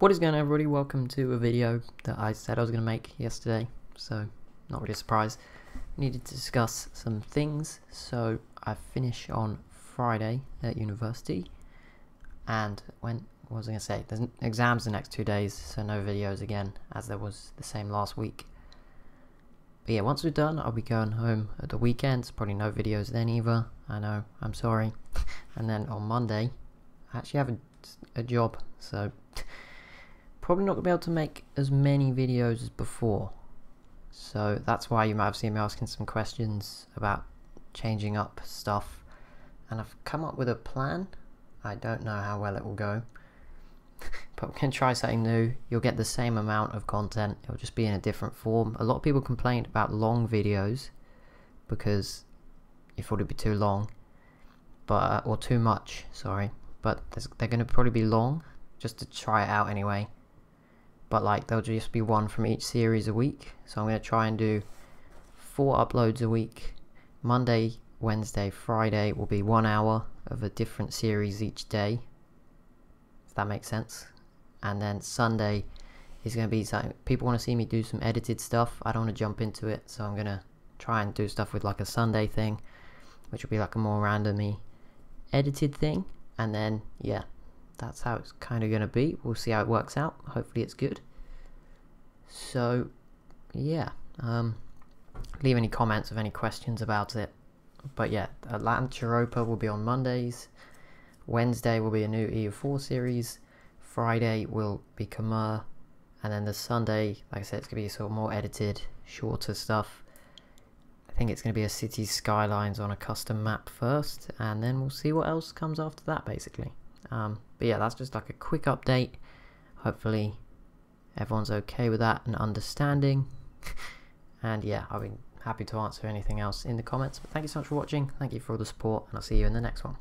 What is going on everybody? Welcome to a video that I said I was going to make yesterday, so not really a surprise. Needed to discuss some things, so I finish on Friday at university, and when what was I going to say? There's exams the next two days, so no videos again, as there was the same last week. But yeah, once we're done, I'll be going home at the weekends, probably no videos then either, I know, I'm sorry. and then on Monday, I actually have a, a job, so probably not going to be able to make as many videos as before. So that's why you might have seen me asking some questions about changing up stuff. And I've come up with a plan. I don't know how well it will go. but we can try something new. You'll get the same amount of content. It'll just be in a different form. A lot of people complained about long videos because you thought it'd be too long. But, or too much, sorry. But they're going to probably be long, just to try it out anyway but like there'll just be one from each series a week. So I'm going to try and do four uploads a week. Monday Wednesday Friday will be one hour of a different series each day if that makes sense. And then Sunday is going to be something people want to see me do some edited stuff. I don't want to jump into it so I'm going to try and do stuff with like a Sunday thing which will be like a more randomly edited thing. And then yeah that's how it's kind of going to be. We'll see how it works out. Hopefully it's good. So, yeah. Um, leave any comments of any questions about it. But yeah, Atlantropa will be on Mondays. Wednesday will be a new EU4 series. Friday will be Khmer. And then the Sunday, like I said, it's going to be sort of more edited, shorter stuff. I think it's going to be a city skylines on a custom map first. And then we'll see what else comes after that, basically. Um, but yeah, that's just like a quick update. Hopefully everyone's okay with that and understanding. and yeah, I'll be happy to answer anything else in the comments. But thank you so much for watching. Thank you for all the support and I'll see you in the next one.